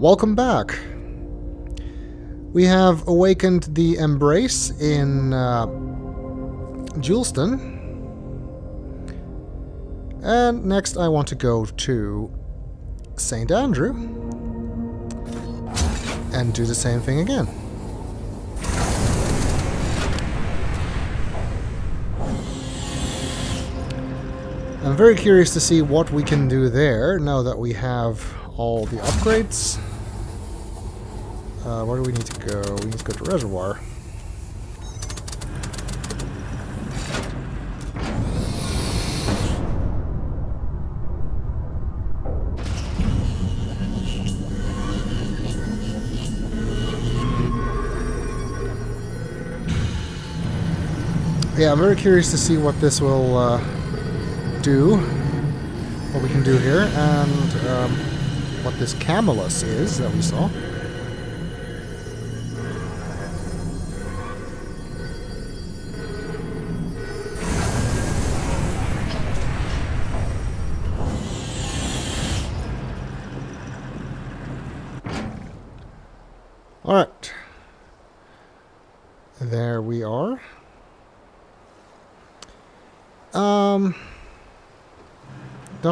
Welcome back. We have awakened the Embrace in uh, Juleston. And next I want to go to St. Andrew and do the same thing again. I'm very curious to see what we can do there now that we have all the upgrades. Uh, where do we need to go? We need to go to Reservoir. Yeah, I'm very curious to see what this will uh, do, what we can do here, and um, what this Camelus is that we saw.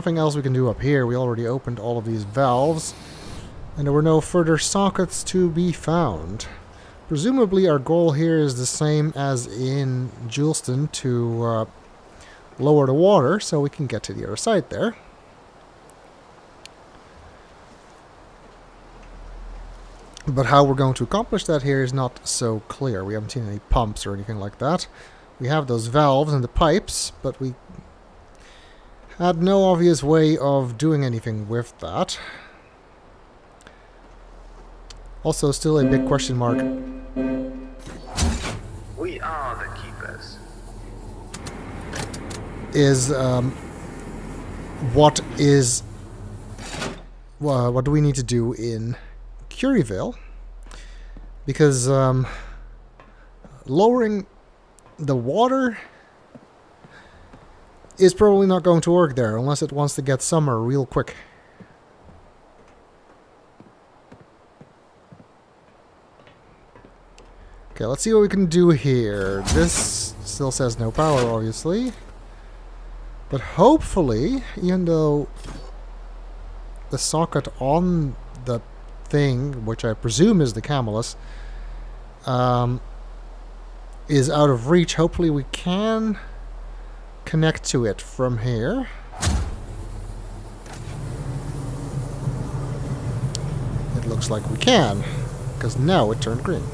Nothing else we can do up here. We already opened all of these valves. And there were no further sockets to be found. Presumably our goal here is the same as in Juleston to uh, lower the water so we can get to the other side there. But how we're going to accomplish that here is not so clear. We haven't seen any pumps or anything like that. We have those valves and the pipes, but we had no obvious way of doing anything with that. Also, still a big question mark. We are the keepers. Is um, what is uh, what do we need to do in Curievale? Because um, lowering the water is probably not going to work there unless it wants to get summer real quick. Okay, let's see what we can do here. This still says no power, obviously. But hopefully, even though the socket on the thing, which I presume is the Camelus, um, is out of reach, hopefully we can connect to it from here. It looks like we can, because now it turned green.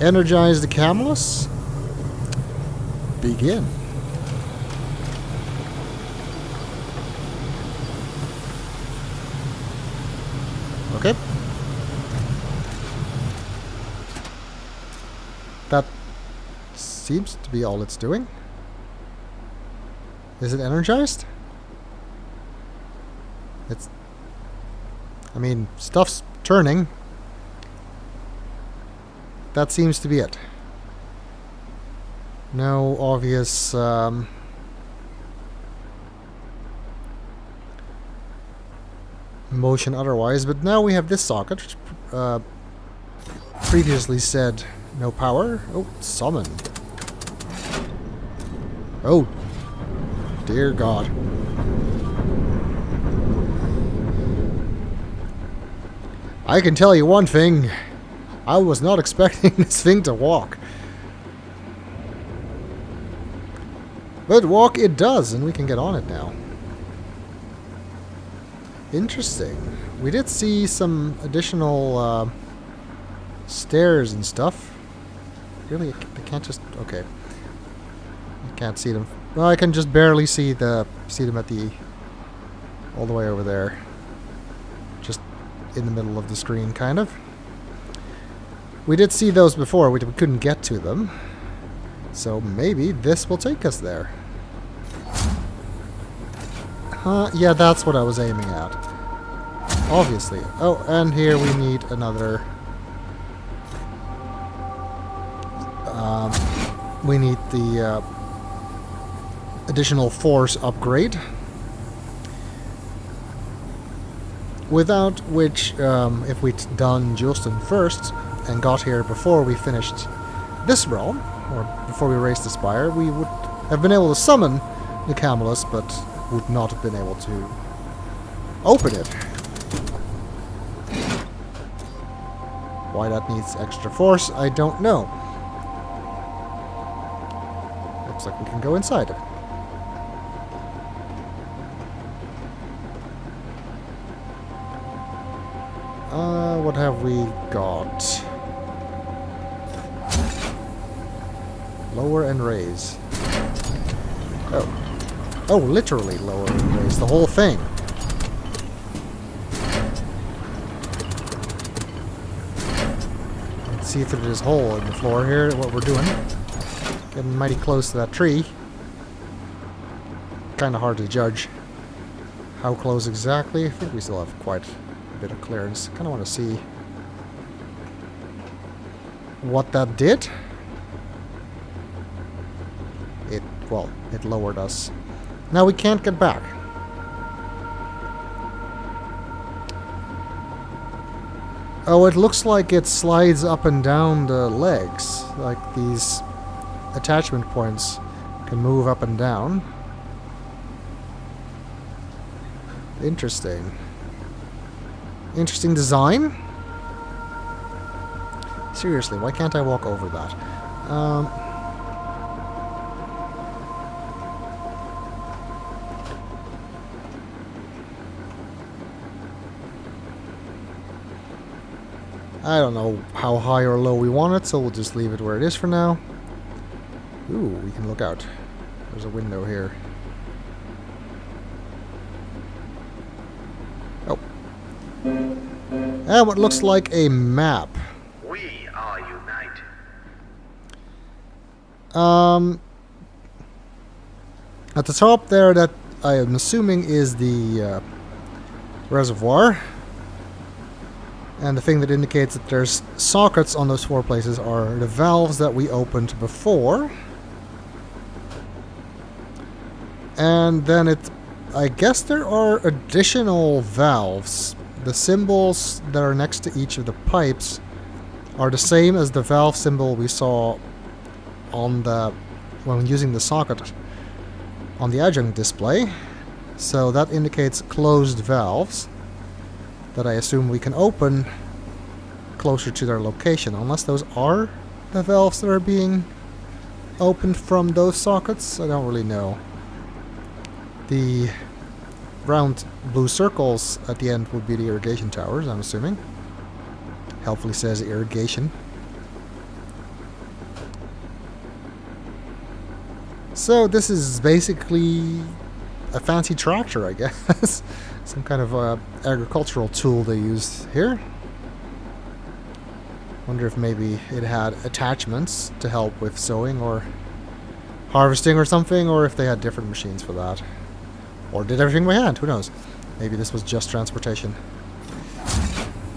Energize the Camelus. Begin. Okay. That seems to be all it's doing. Is it energized? It's... I mean, stuff's turning. That seems to be it. No obvious... Um, motion otherwise, but now we have this socket, uh, previously said no power. Oh, summon. Oh, dear God. I can tell you one thing. I was not expecting this thing to walk. But walk it does, and we can get on it now. Interesting. We did see some additional uh, stairs and stuff. Really, I can't just... Okay. Can't see them. Well, I can just barely see the see them at the... all the way over there. Just in the middle of the screen, kind of. We did see those before, we, we couldn't get to them. So maybe this will take us there. Huh? Yeah, that's what I was aiming at. Obviously. Oh, and here we need another... Um, we need the uh, additional force upgrade. without which, um, if we'd done Juleston first and got here before we finished this realm, or before we raised the spire, we would have been able to summon the Camelus, but would not have been able to open it. Why that needs extra force, I don't know. Looks like we can go inside it. Uh, what have we got? Lower and raise. Oh. Oh, literally lower and raise the whole thing. Let's see through this hole in the floor here what we're doing. Getting mighty close to that tree. Kind of hard to judge how close exactly. I think we still have quite a bit of clearance. Kind of want to see what that did. It, well, it lowered us. Now we can't get back. Oh, it looks like it slides up and down the legs. Like these attachment points can move up and down. Interesting. Interesting design. Seriously, why can't I walk over that? Um, I don't know how high or low we want it, so we'll just leave it where it is for now. Ooh, we can look out. There's a window here. Oh. And what looks like a map. We are united. Um, at the top there, that I am assuming is the uh, reservoir. And the thing that indicates that there's sockets on those four places are the valves that we opened before. And then it, I guess there are additional valves. The symbols that are next to each of the pipes are the same as the valve symbol we saw on the when using the socket on the adjunct display. So that indicates closed valves that I assume we can open closer to their location, unless those are the valves that are being opened from those sockets. I don't really know. The round blue circles at the end would be the irrigation towers, I'm assuming. Helpfully says irrigation. So this is basically a fancy tractor, I guess. Some kind of uh, agricultural tool they used here. Wonder if maybe it had attachments to help with sowing or harvesting or something, or if they had different machines for that. Or did everything by hand, who knows. Maybe this was just transportation.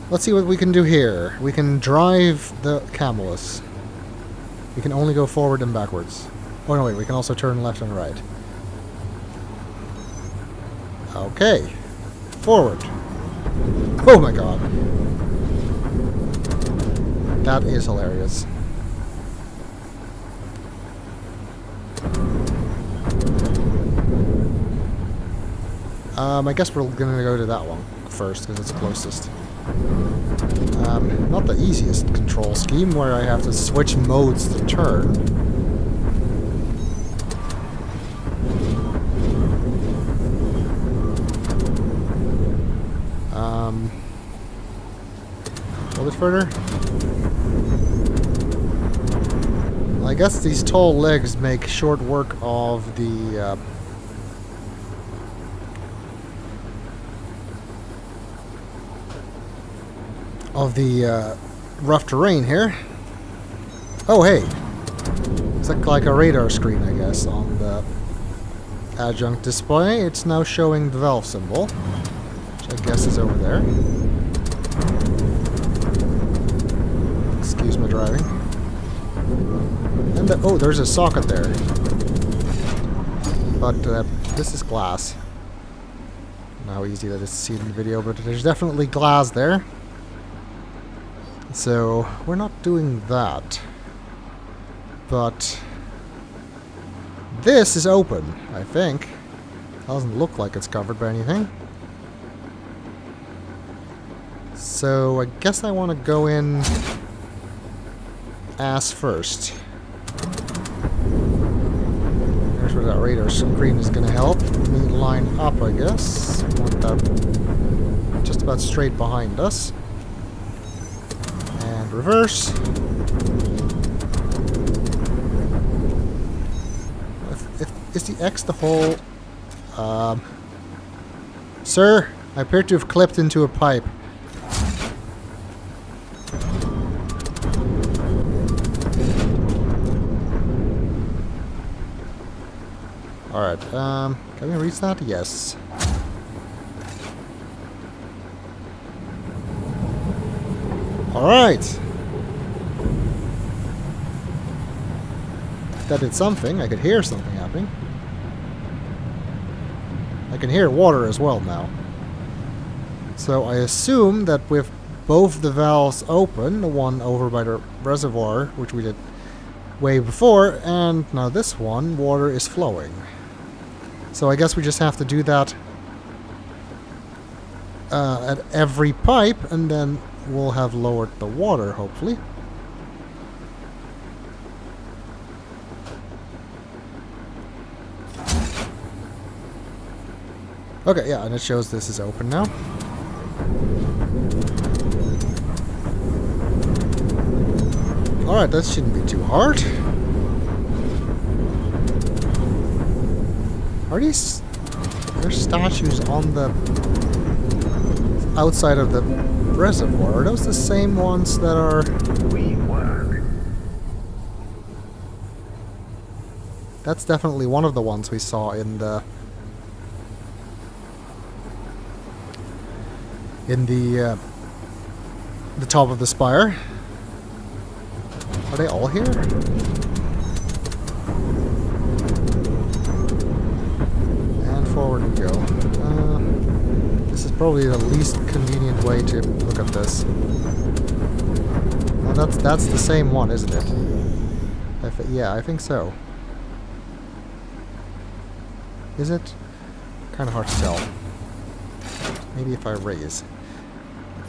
Let's see what we can do here. We can drive the Camelus. We can only go forward and backwards. Oh no, wait, we can also turn left and right. Okay. Forward. Oh my god. That is hilarious. Um, I guess we're gonna go to that one first, because it's closest. Um, not the easiest control scheme, where I have to switch modes to turn. Um, further. I guess these tall legs make short work of the uh, of the uh, rough terrain here. Oh, hey. It's like, like a radar screen, I guess, on the adjunct display. It's now showing the valve symbol, which I guess is over there. Excuse my driving. And the, oh, there's a socket there. But uh, this is glass. how easy to see in the video, but there's definitely glass there. So we're not doing that. But this is open, I think. Doesn't look like it's covered by anything. So I guess I want to go in ass first. There's where that radar screen is going to help me line up, I guess. Want that just about straight behind us. And reverse. If, if, is the X the whole... Um, sir, I appear to have clipped into a pipe. Alright, um, can we reach that? Yes. Alright! That did something. I could hear something happening. I can hear water as well now. So I assume that with both the valves open, the one over by the reservoir, which we did way before, and now this one, water is flowing. So I guess we just have to do that uh, at every pipe, and then we'll have lowered the water, hopefully. Okay, yeah, and it shows this is open now. Alright, that shouldn't be too hard. Are these... There's statues on the... outside of the reservoir. Are those the same ones that are... We work. That's definitely one of the ones we saw in the... in the uh, the top of the spire. Are they all here? And forward we go. Uh, this is probably the least convenient way to look at this. That's that's the same one, isn't it? I thi- yeah, I think so. Is it? Kind of hard to tell. Maybe if I raise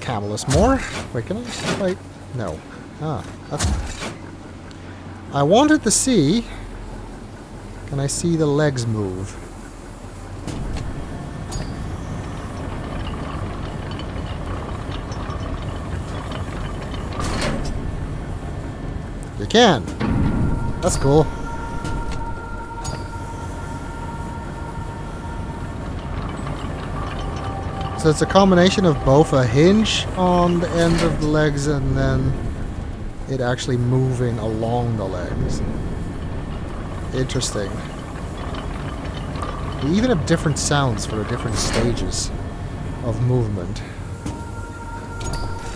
Camelus more. Wait, can I? Wait, no. Ah, that's. I wanted to see. Can I see the legs move? Can. That's cool. So it's a combination of both a hinge on the end of the legs and then it actually moving along the legs. Interesting. We even have different sounds for the different stages of movement.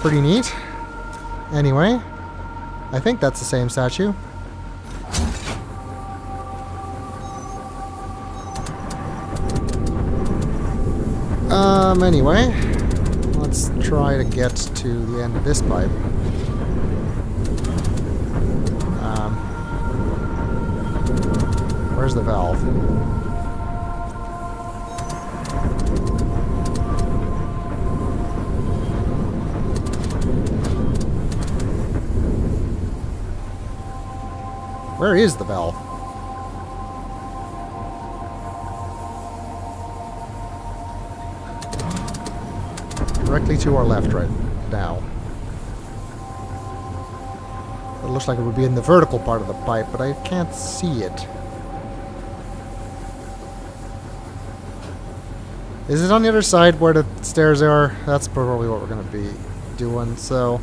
Pretty neat. Anyway, I think that's the same statue. Um, anyway, let's try to get to the end of this pipe. Um, where's the valve? Where is the valve? Directly to our left right now. It looks like it would be in the vertical part of the pipe, but I can't see it. Is it on the other side where the stairs are? That's probably what we're going to be doing. So,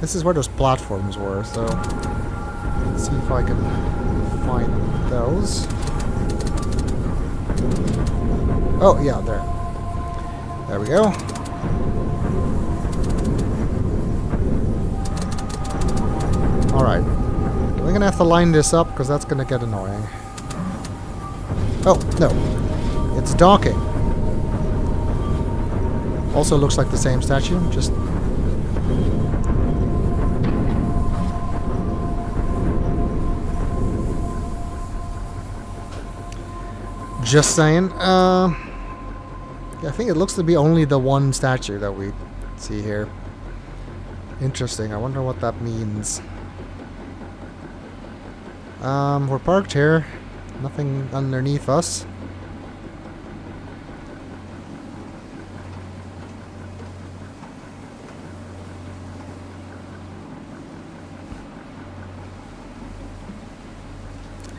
this is where those platforms were, so... See if I can find those. Oh, yeah, there. There we go. Alright. We're going to have to line this up because that's going to get annoying. Oh, no. It's docking. Also looks like the same statue, just... Just saying. Uh, I think it looks to be only the one statue that we see here. Interesting. I wonder what that means. Um, we're parked here. Nothing underneath us.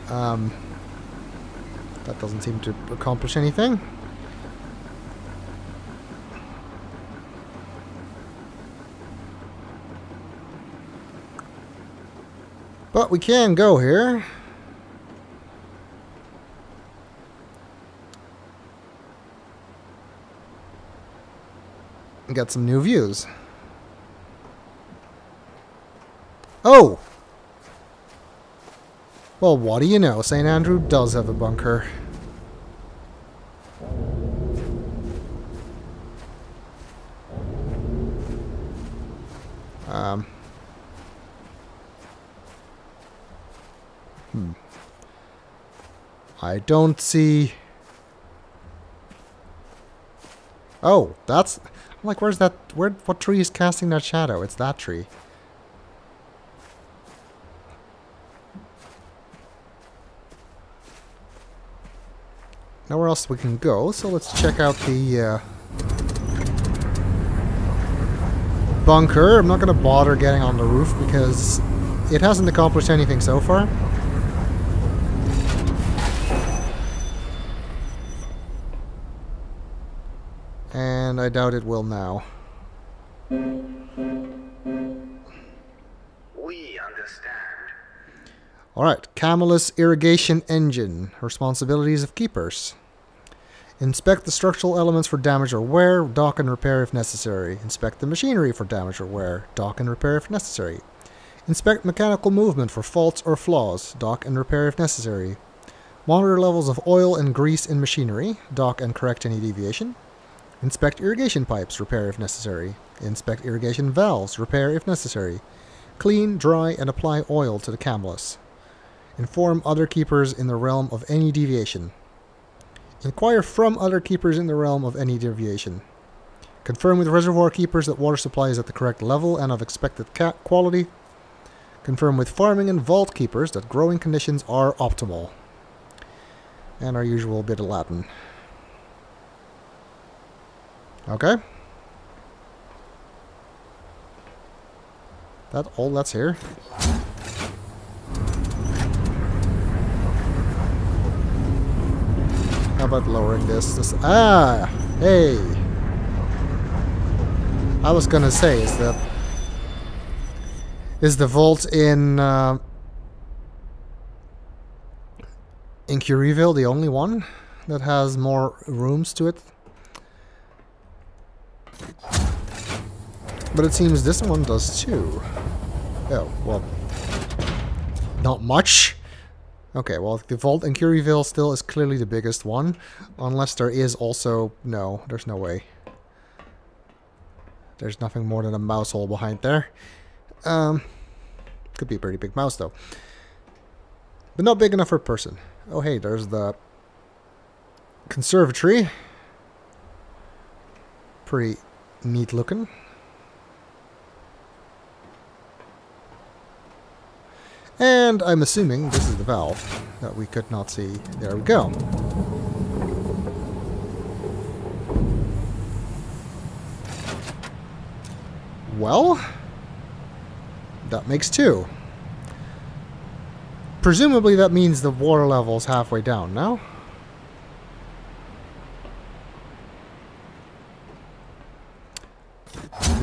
Um, that doesn't seem to accomplish anything. But we can go here. And get some new views. Oh! Well, what do you know? St. Andrew does have a bunker. Don't see... Oh, that's... I'm like, where's that... Where? What tree is casting that shadow? It's that tree. Nowhere else we can go, so let's check out the uh, bunker. I'm not going to bother getting on the roof because it hasn't accomplished anything so far. And I doubt it will now. We understand. Alright, Camelus Irrigation Engine. Responsibilities of keepers. Inspect the structural elements for damage or wear, dock and repair if necessary. Inspect the machinery for damage or wear, dock and repair if necessary. Inspect mechanical movement for faults or flaws, dock and repair if necessary. Monitor levels of oil and grease in machinery, dock and correct any deviation. Inspect irrigation pipes, repair if necessary. Inspect irrigation valves, repair if necessary. Clean, dry, and apply oil to the Camelus. Inform other keepers in the realm of any deviation. Inquire from other keepers in the realm of any deviation. Confirm with reservoir keepers that water supply is at the correct level and of expected quality. Confirm with farming and vault keepers that growing conditions are optimal. And our usual bit of Latin. Okay. That all that's here. How about lowering this? This ah, hey. I was gonna say is that is the vault in uh, in Curievale the only one that has more rooms to it? But it seems this one does too. Oh, well. Not much. Okay, well, the vault in Curievale still is clearly the biggest one. Unless there is also... No, there's no way. There's nothing more than a mouse hole behind there. Um, could be a pretty big mouse, though. But not big enough for a person. Oh, hey, there's the conservatory. Pretty neat looking. And I'm assuming this is the valve that we could not see. There we go. Well, that makes two. Presumably that means the water level is halfway down now.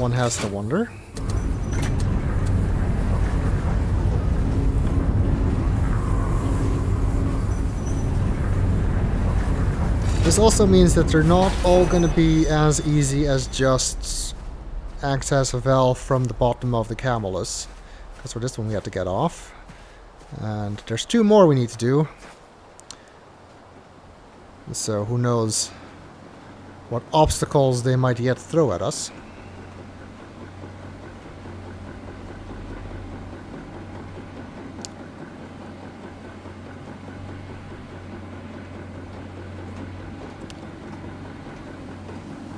One has to wonder. This also means that they're not all going to be as easy as just access a valve from the bottom of the Camelus. Because for this one we have to get off. And there's two more we need to do. So who knows what obstacles they might yet throw at us.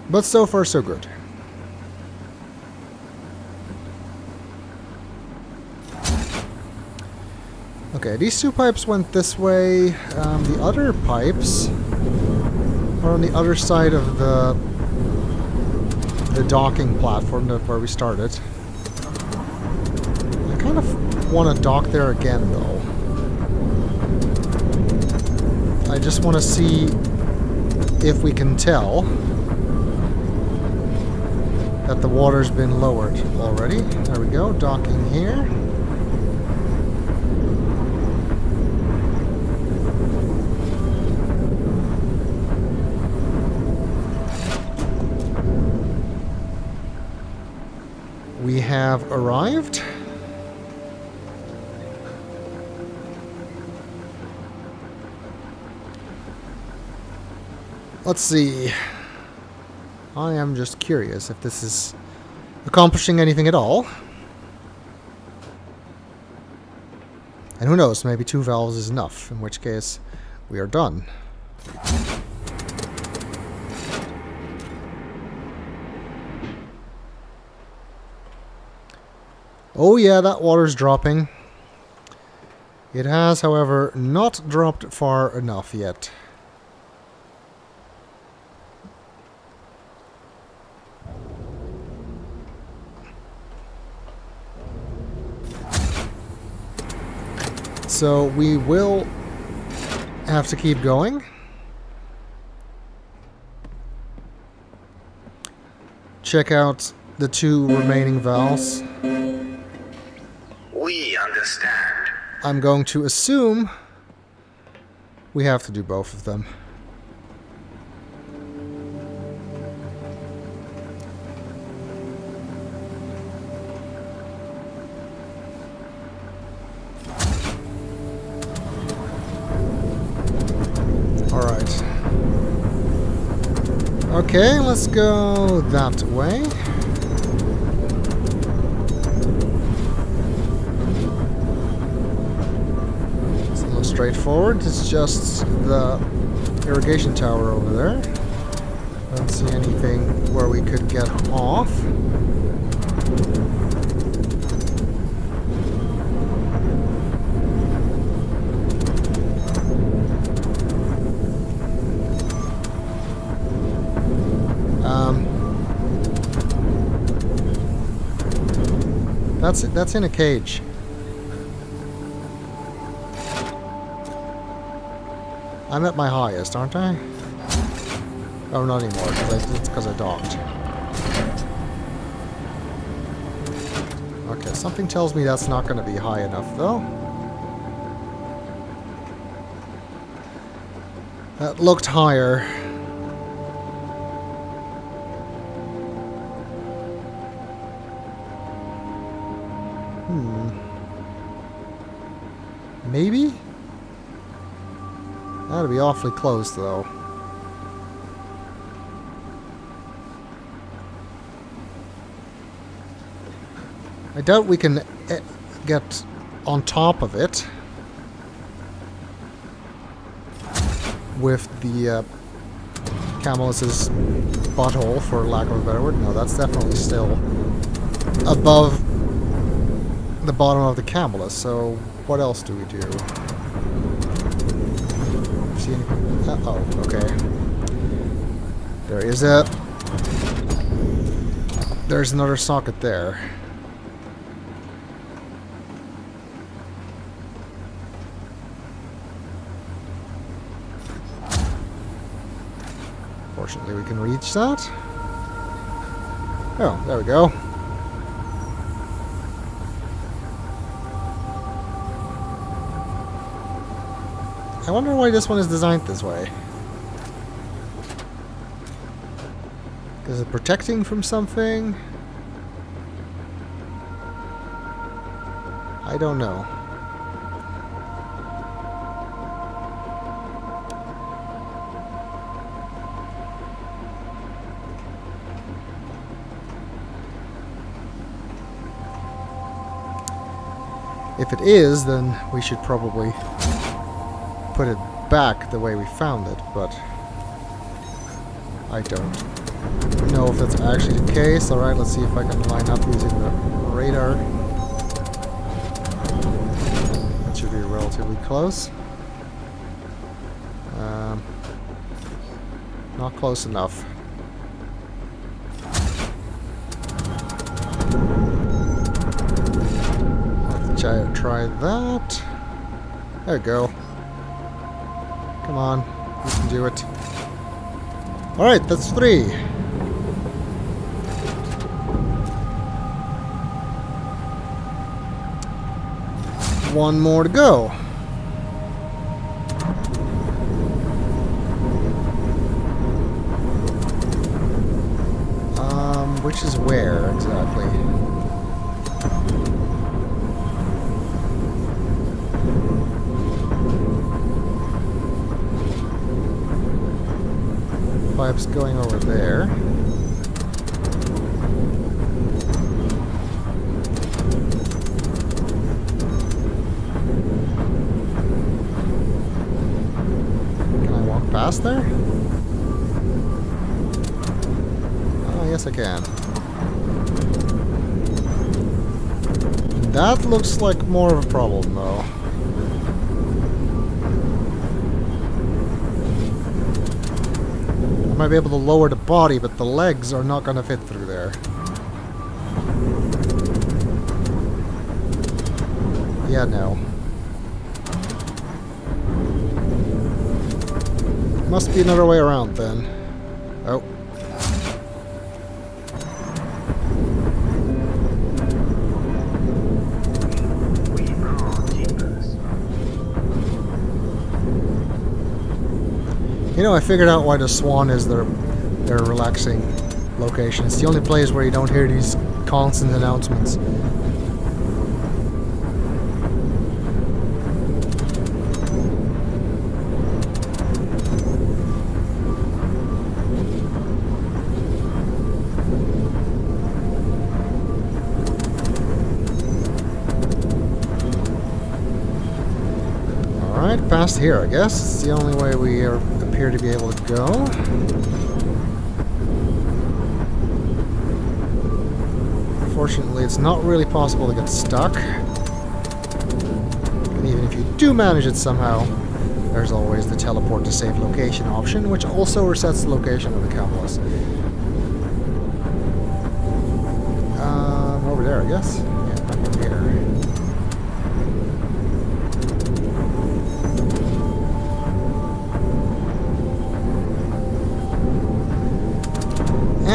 But so far, so good. Okay, these two pipes went this way. Um, the other pipes are on the other side of the the docking platform that where we started. I kind of want to dock there again, though. I just want to see if we can tell that the water's been lowered already. There we go, docking here. We have arrived. Let's see. I am just curious if this is accomplishing anything at all. And who knows, maybe two valves is enough, in which case we are done. Oh yeah, that water's dropping. It has, however, not dropped far enough yet. So we will have to keep going. Check out the two remaining valves. We understand. I'm going to assume we have to do both of them. Okay, let's go that way. It's a little straightforward. It's just the irrigation tower over there. Don't see anything where we could get off. That's that's in a cage. I'm at my highest, aren't I? Oh, not anymore, because it's because I docked. Okay, something tells me that's not going to be high enough, though. That looked higher. Maybe? That'd be awfully close, though. I doubt we can eh, get on top of it with the uh, Camelus's butthole, for lack of a better word. No, that's definitely still above the bottom of the Camelus, so what else do we do? See uh oh, okay. There is a... There's another socket there. Fortunately, we can reach that. Oh, there we go. I wonder why this one is designed this way. Is it protecting from something? I don't know. If it is, then we should probably put it back the way we found it, but I don't know if that's actually the case. Alright, let's see if I can line up using the radar. That should be relatively close. Um, not close enough. Try, try that. There we go. On, you can do it. Alright, that's three. One more to go. Um, which is where exactly? Pipe's going over there. Can I walk past there? Oh, yes I can. That looks like more of a problem, though. I might be able to lower the body, but the legs are not going to fit through there. Yeah, no. Must be another way around then. You know, I figured out why the Swan is their their relaxing location. It's the only place where you don't hear these constant announcements. Past here, I guess. It's the only way we are, appear to be able to go. Fortunately, it's not really possible to get stuck. And even if you do manage it somehow, there's always the teleport to save location option, which also resets the location of the Camelus. Um, over there, I guess.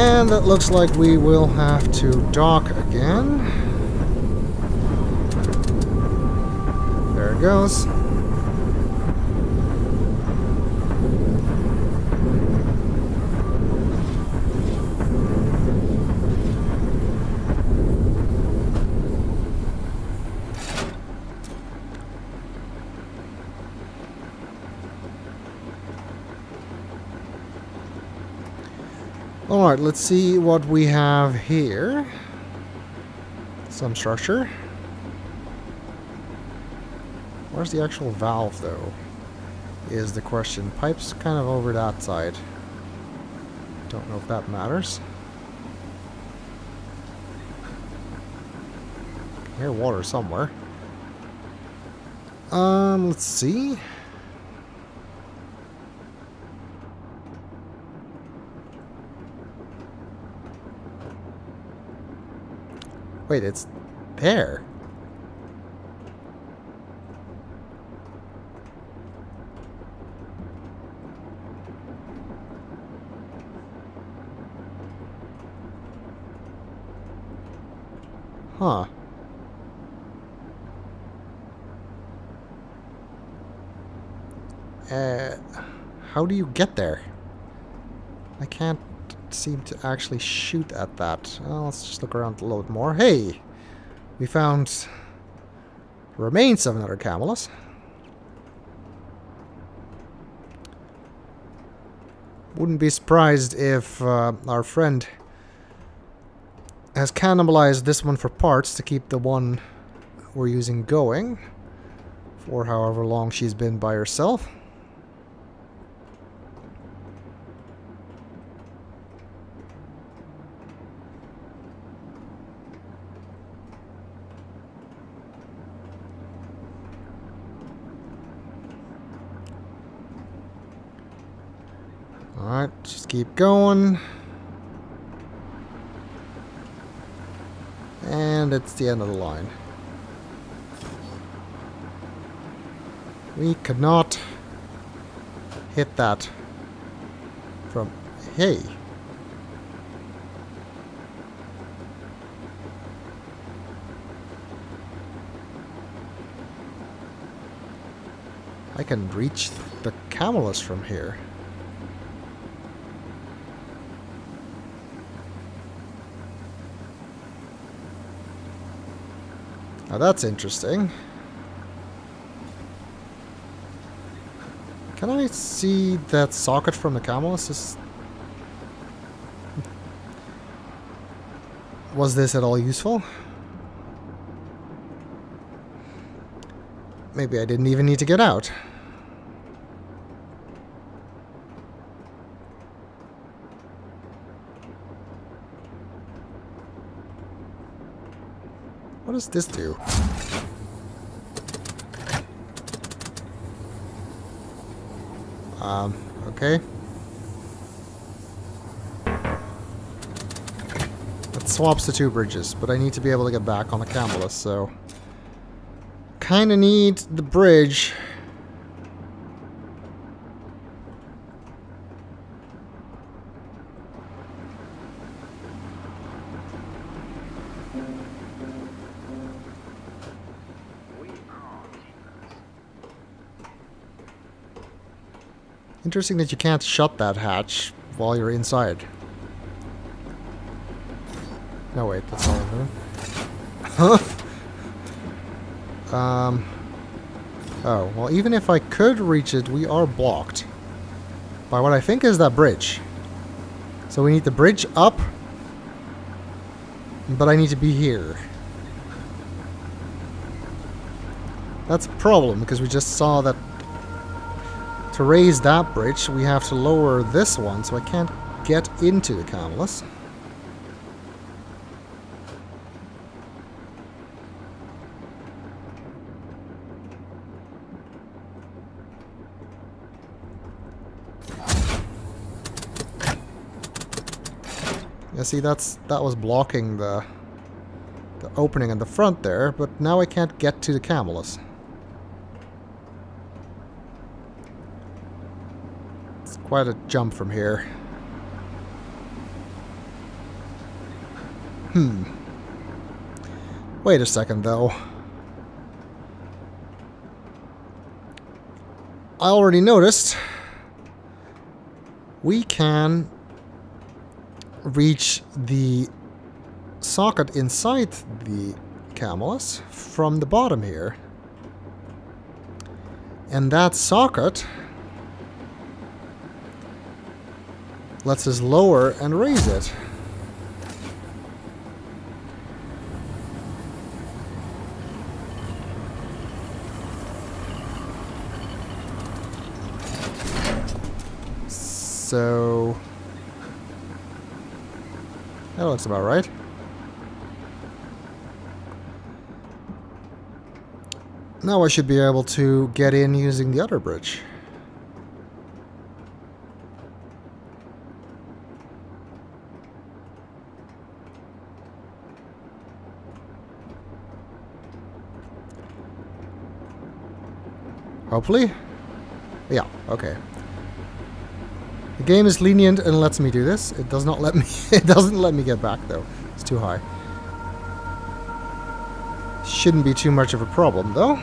And it looks like we will have to dock again. There it goes. Alright, let's see what we have here. Some structure. Where's the actual valve, though? Is the question. Pipe's kind of over that side. Don't know if that matters. Can hear water somewhere. Um, let's see. Wait, it's there. Huh. Uh, how do you get there? I can't seem to actually shoot at that. Well, let's just look around a little bit more. Hey! We found remains of another Camelus. Wouldn't be surprised if uh, our friend has cannibalized this one for parts to keep the one we're using going for however long she's been by herself. Alright, just keep going. And it's the end of the line. We could not hit that from... Hey! I can reach the Camelus from here. Now that's interesting. Can I see that socket from the Camelus? Is... Was this at all useful? Maybe I didn't even need to get out. Does this do? Um, okay. That swaps the two bridges, but I need to be able to get back on the Camelus, so... Kinda need the bridge. Interesting that you can't shut that hatch while you're inside. No, wait, that's all of. Huh? um. Oh, well, even if I could reach it, we are blocked. By what I think is that bridge. So we need the bridge up. But I need to be here. That's a problem, because we just saw that to raise that bridge, we have to lower this one, so I can't get into the Camelus. Yeah, see, that's that was blocking the the opening in the front there, but now I can't get to the Camelus. Quite a jump from here. Hmm. Wait a second, though. I already noticed we can reach the socket inside the Camelus from the bottom here. And that socket lets us lower and raise it. So... That looks about right. Now I should be able to get in using the other bridge. Hopefully? Yeah, okay. The game is lenient and lets me do this. It does not let me it doesn't let me get back though. It's too high. Shouldn't be too much of a problem though.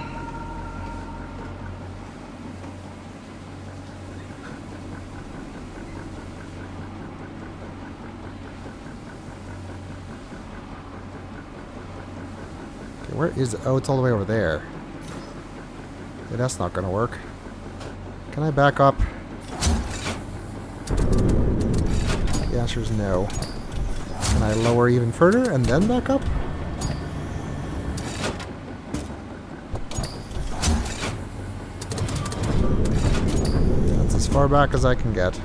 Where is it? Oh, it's all the way over there. Okay, that's not gonna work. Can I back up? The answer is no. Can I lower even further and then back up? That's as far back as I can get.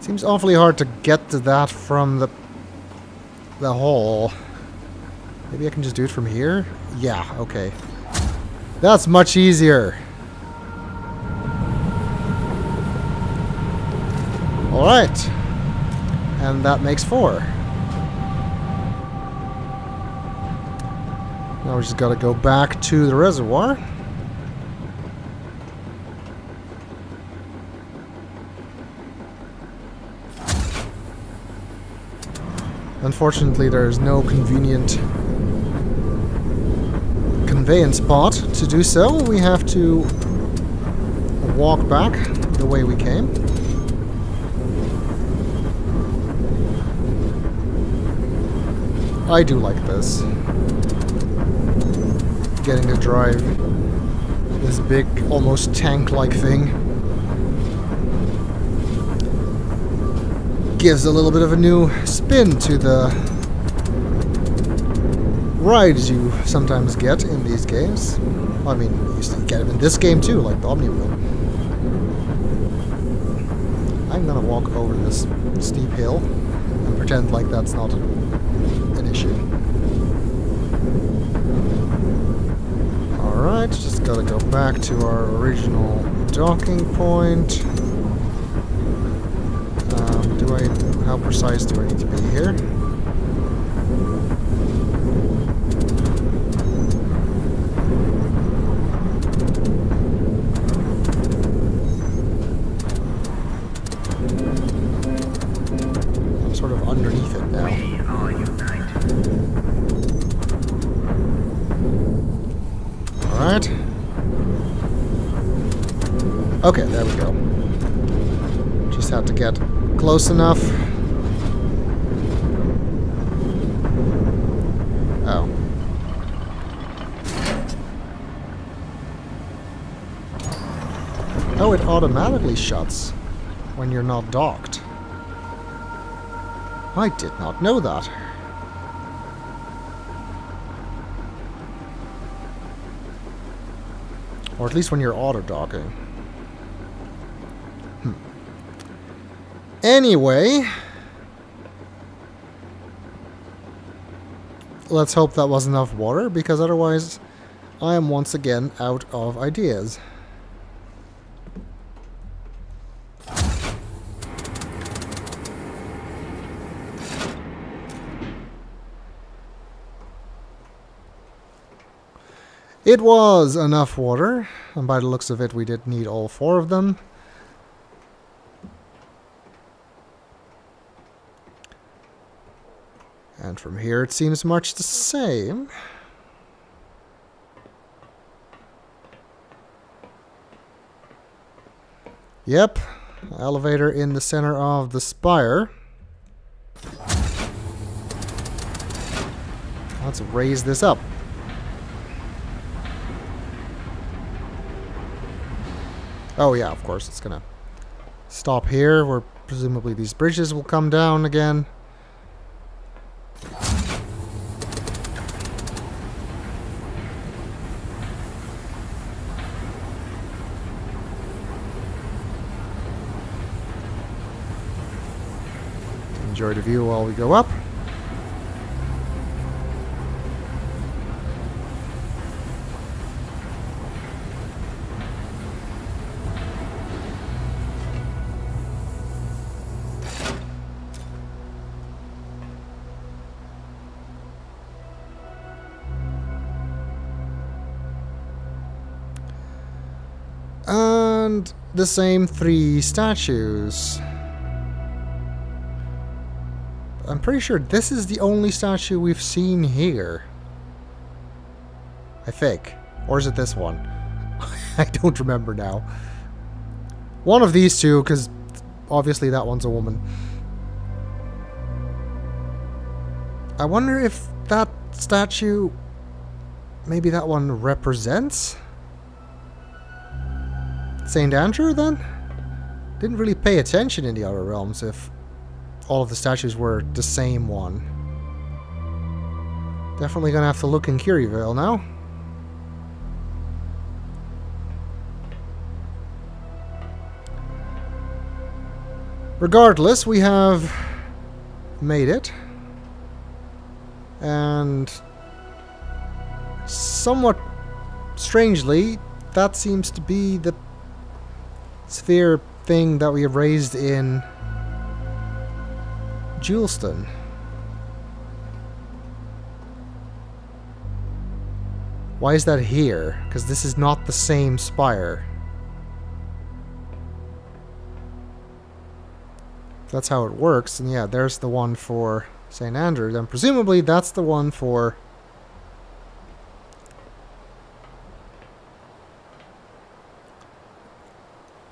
Seems awfully hard to get to that from the the hole. Maybe I can just do it from here? Yeah, okay. That's much easier. Alright. And that makes four. Now we just gotta go back to the reservoir. Unfortunately, there is no convenient conveyance spot to do so. We have to walk back the way we came. I do like this. Getting to drive this big, almost tank-like thing. Gives a little bit of a new spin to the rides you sometimes get in these games. I mean, you used get them in this game too, like the Omni I'm gonna walk over this steep hill and pretend like that's not an issue. Alright, just gotta go back to our original docking point. I, how precise do I need to be here? I'm sort of underneath it now. We are united. Alright. Okay, there we go. Just have to get close enough. Oh. Oh, it automatically shuts when you're not docked. I did not know that. Or at least when you're auto-docking. Anyway... Let's hope that was enough water, because otherwise I am once again out of ideas. It was enough water, and by the looks of it we did need all four of them. And from here it seems much the same. Yep, elevator in the center of the spire. Let's raise this up. Oh yeah, of course, it's gonna stop here, where presumably these bridges will come down again. Enjoy the view while we go up. And the same three statues. Pretty sure this is the only statue we've seen here. I think. Or is it this one? I don't remember now. One of these two, because obviously that one's a woman. I wonder if that statue... Maybe that one represents... St. Andrew, then? Didn't really pay attention in the other realms if all of the statues were the same one. Definitely gonna have to look in Curievale now. Regardless, we have made it. And somewhat strangely, that seems to be the sphere thing that we have raised in Juleston. Why is that here? Because this is not the same spire. That's how it works, and yeah, there's the one for St. Andrew, then presumably that's the one for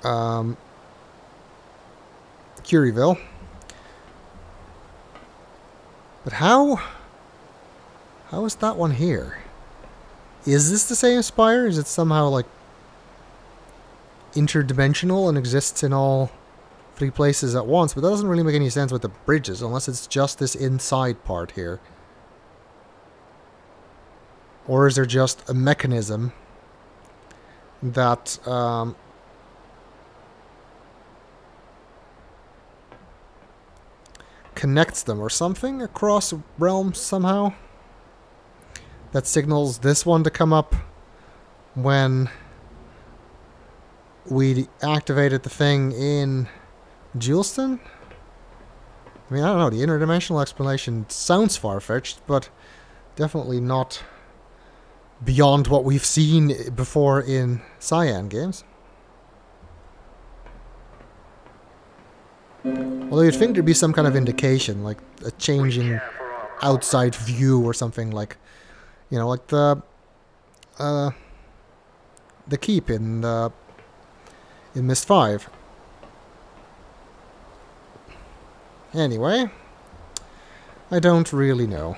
um, Curievale. But how? How is that one here? Is this the same spire? Is it somehow like interdimensional and exists in all three places at once? But that doesn't really make any sense with the bridges, unless it's just this inside part here. Or is there just a mechanism that um, connects them or something across realms somehow that signals this one to come up when we activated the thing in Juleston? I mean, I don't know, the interdimensional explanation sounds far-fetched, but definitely not beyond what we've seen before in Cyan games. Although you'd think there'd be some kind of indication, like a changing outside view or something like, you know, like the, uh, the keep in, uh, in Myst 5. Anyway, I don't really know.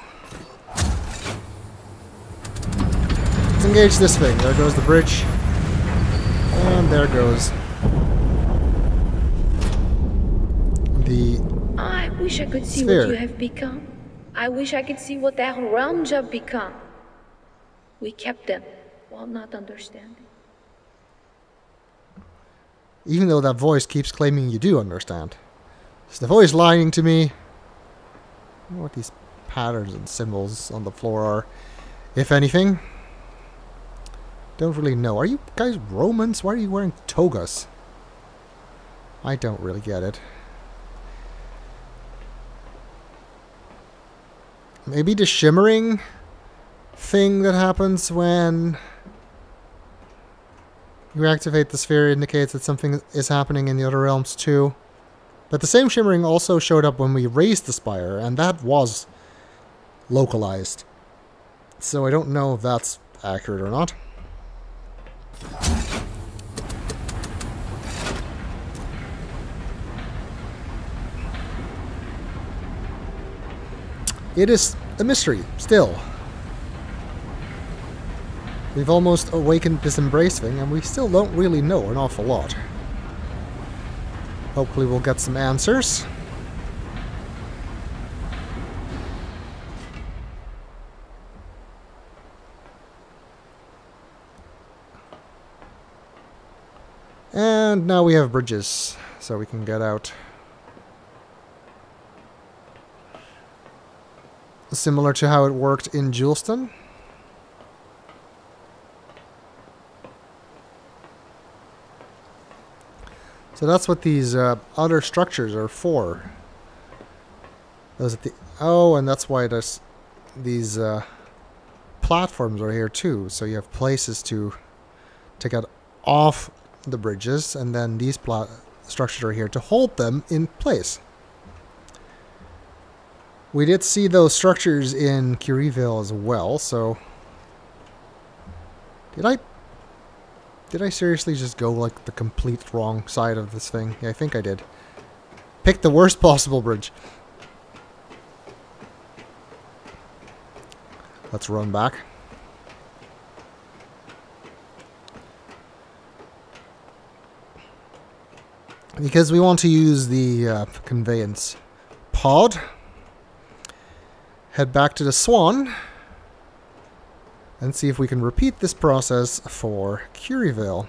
Let's engage this thing. There goes the bridge. And there goes the I wish I could see Sphere. what you have become. I wish I could see what that realms have become. We kept them while not understanding. even though that voice keeps claiming you do understand. Is the voice lying to me? What these patterns and symbols on the floor are, if anything. Don't really know. Are you guys Romans? Why are you wearing togas? I don't really get it. Maybe the shimmering thing that happens when you activate the sphere indicates that something is happening in the other realms too. But the same shimmering also showed up when we raised the spire, and that was localized. So I don't know if that's accurate or not. It is a mystery, still. We've almost awakened this embrace thing, and we still don't really know an awful lot. Hopefully we'll get some answers. And now we have bridges, so we can get out. Similar to how it worked in Juleston. So that's what these uh, other structures are for. Those at the oh, and that's why there's these uh, platforms are here too. So you have places to to get off the bridges, and then these structures are here to hold them in place. We did see those structures in Curievale as well, so did I did I seriously just go like the complete wrong side of this thing? Yeah, I think I did. Pick the worst possible bridge. Let's run back. Because we want to use the uh, conveyance pod head back to the Swan and see if we can repeat this process for Curievale.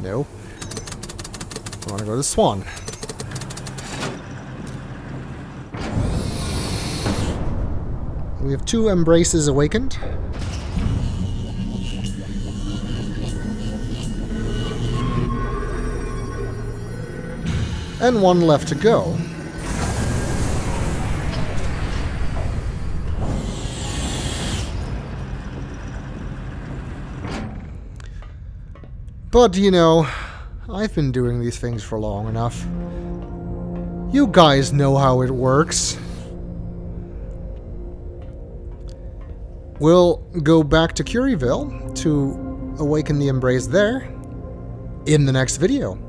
No. I want to go to the Swan. Have two embraces awakened. And one left to go. But, you know, I've been doing these things for long enough. You guys know how it works. We'll go back to Curievale to awaken the Embrace there in the next video.